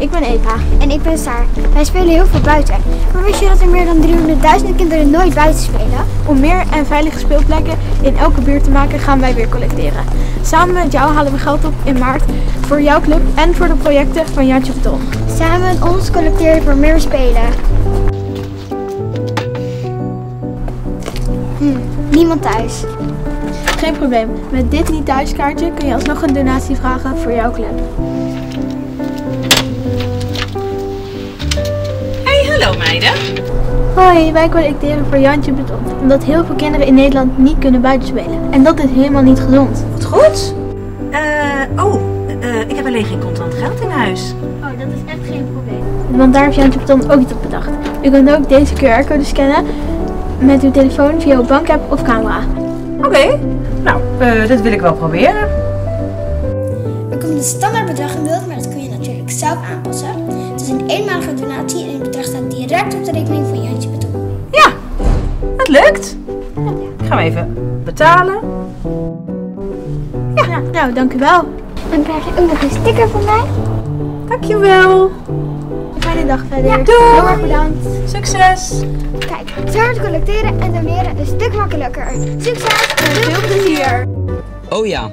Ik ben Eva. En ik ben Saar. Wij spelen heel veel buiten. Maar wist je dat er meer dan 300.000 kinderen nooit buiten spelen? Om meer en veilige speelplekken in elke buurt te maken gaan wij weer collecteren. Samen met jou halen we geld op in maart voor jouw club en voor de projecten van Jantje Beton. Samen met ons collecteren voor meer spelen. Hm, niemand thuis. Geen probleem. Met dit niet thuiskaartje kun je alsnog een donatie vragen voor jouw club. Hallo meiden. Hoi, wij collecteren voor Jantje Beton. Omdat heel veel kinderen in Nederland niet kunnen buitenspelen. En dat is helemaal niet gezond. Wat goed. Eh, oh, eh, ik heb alleen geen contant geld in huis. Oh, dat is echt geen probleem. Want daar heeft Jantje Beton ook iets op bedacht. U kunt ook deze QR-code scannen met uw telefoon via uw bankapp of camera. Oké, nou, eh, dat wil ik wel proberen. Een standaardbedrag in beeld, maar dat kun je natuurlijk zelf aanpassen. Het is een eenmalige donatie en het bedrag staat direct op de rekening van Jantje Beton. Ja, het lukt. Ik ga hem even betalen. Ja, nou, dank u wel. Dan krijg je ook nog een sticker van mij. Dankjewel. Fijne dag verder. Ja, doei. Heel erg bedankt. Succes. Kijk, zo wordt collecteren en doneren een stuk makkelijker. Succes en veel plezier! Oh ja,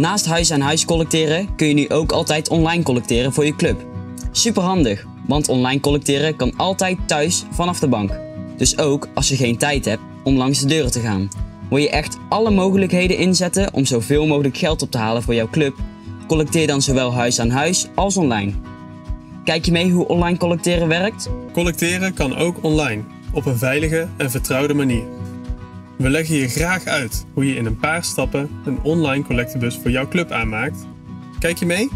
naast huis aan huis collecteren kun je nu ook altijd online collecteren voor je club. Super handig, want online collecteren kan altijd thuis vanaf de bank. Dus ook als je geen tijd hebt om langs de deuren te gaan. Wil je echt alle mogelijkheden inzetten om zoveel mogelijk geld op te halen voor jouw club? Collecteer dan zowel huis aan huis als online. Kijk je mee hoe online collecteren werkt? Collecteren kan ook online, op een veilige en vertrouwde manier. We leggen je graag uit hoe je in een paar stappen een online collectebus voor jouw club aanmaakt. Kijk je mee?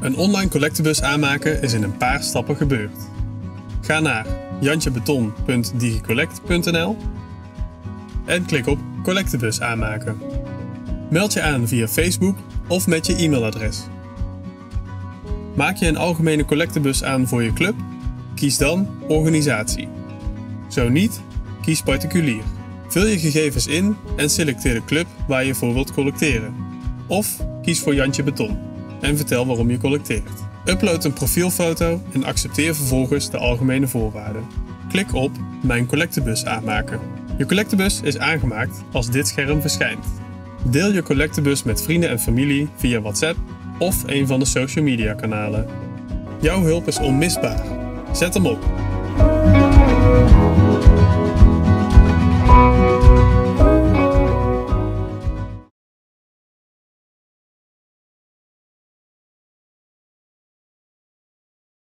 Een online collectebus aanmaken is in een paar stappen gebeurd. Ga naar jantjebeton.digicollect.nl en klik op collectebus aanmaken. Meld je aan via Facebook of met je e-mailadres. Maak je een algemene collectebus aan voor je club? Kies dan organisatie. Zo niet, kies particulier. Vul je gegevens in en selecteer de club waar je voor wilt collecteren. Of kies voor Jantje Beton en vertel waarom je collecteert. Upload een profielfoto en accepteer vervolgens de algemene voorwaarden. Klik op Mijn collectebus aanmaken. Je collectebus is aangemaakt als dit scherm verschijnt. Deel je collectebus met vrienden en familie via WhatsApp of een van de social media kanalen. Jouw hulp is onmisbaar. Zet hem op.